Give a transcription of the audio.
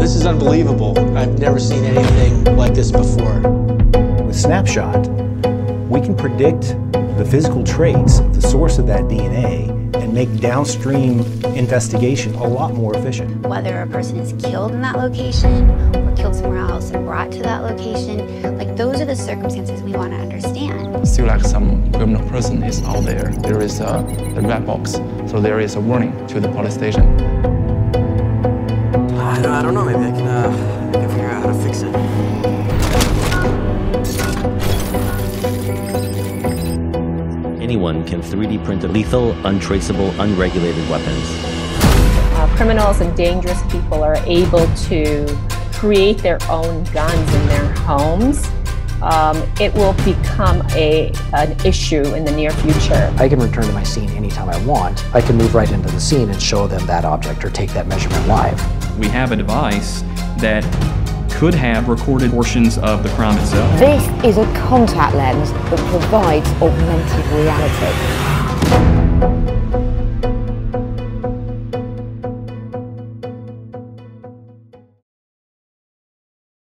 This is unbelievable. I've never seen anything like this before. With Snapshot, we can predict the physical traits, the source of that DNA, and make downstream investigation a lot more efficient. Whether a person is killed in that location or killed somewhere else and brought to that location, like those are the circumstances we want to understand. Still like some criminal person is out there. There is a, a red box, so there is a warning to the police station. I don't, know, maybe I can, uh, I can figure out how to fix it. Anyone can 3D print lethal, untraceable, unregulated weapons. Uh, criminals and dangerous people are able to create their own guns in their homes. Um, it will become a, an issue in the near future. I can return to my scene anytime I want. I can move right into the scene and show them that object or take that measurement live. We have a device that could have recorded portions of the crime itself. This is a contact lens that provides augmented reality.